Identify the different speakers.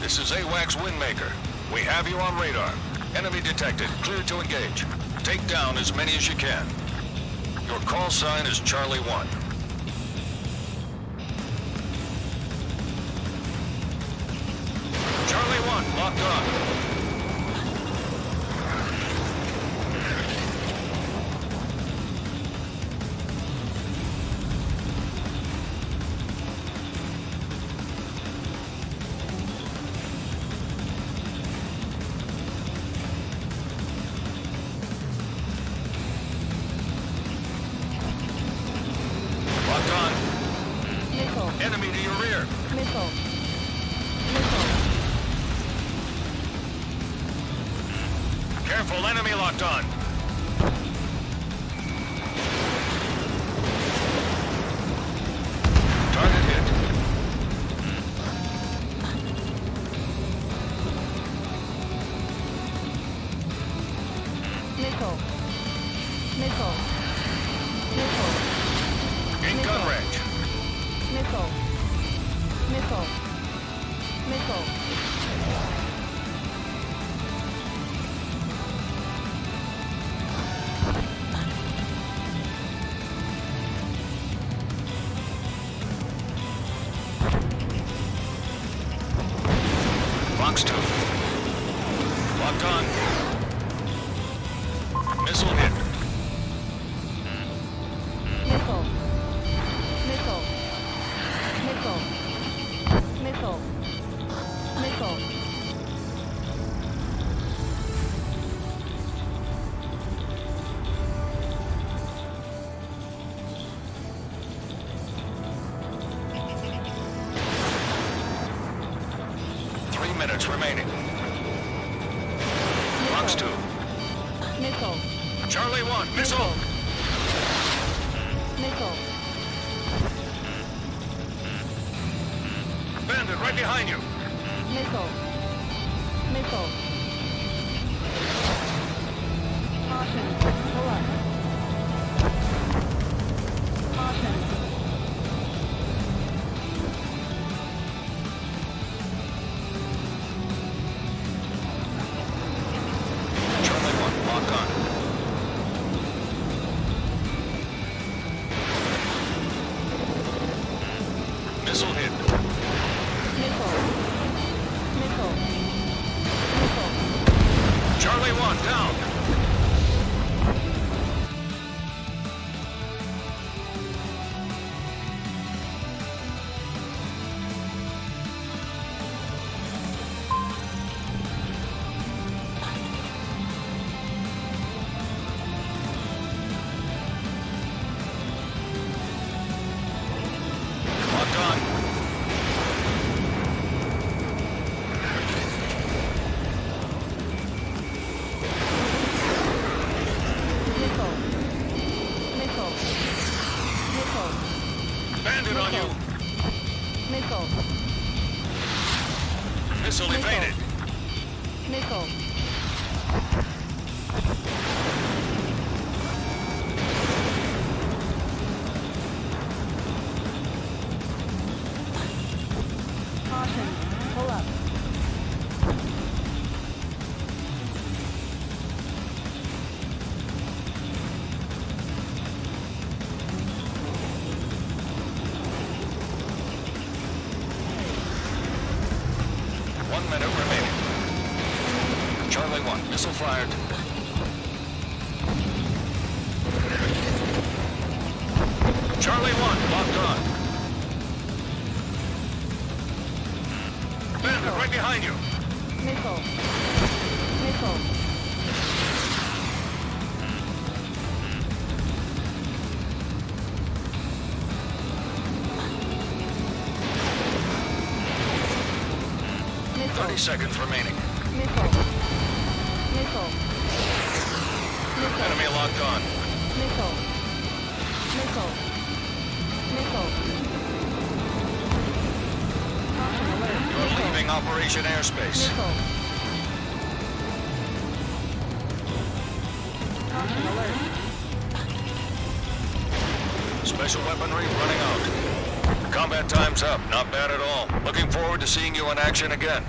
Speaker 1: This is AWACS Windmaker. We have you on radar. Enemy detected. Clear to engage. Take down as many as you can. Your call sign is Charlie 1. Charlie 1, locked on. Locked on.
Speaker 2: Missile.
Speaker 1: Enemy to your rear.
Speaker 2: Missile. Missile.
Speaker 1: Careful, enemy locked on. 2. Locked on. Minutes remaining. Fox 2.
Speaker 2: Missile.
Speaker 1: Charlie 1. Missile.
Speaker 2: Missile.
Speaker 1: Bandit right behind you.
Speaker 2: Missile. Missile. Caution. Pull up. Caution.
Speaker 1: On. Missile evaded.
Speaker 2: Missile. Caution. Pull up.
Speaker 1: Charlie 1. Missile fired. Charlie 1. Locked on. Bandit right behind you.
Speaker 2: Missile. Missile. Missile.
Speaker 1: 30 seconds remaining.
Speaker 2: Missile. Missile.
Speaker 1: Locked on.
Speaker 2: Missile. Missile. Missile.
Speaker 1: You're
Speaker 2: Missile.
Speaker 1: leaving Operation Airspace.
Speaker 2: Missile. Caution alert.
Speaker 1: Special weaponry running out. Combat time's up. Not bad at all. Looking forward to seeing you in action again.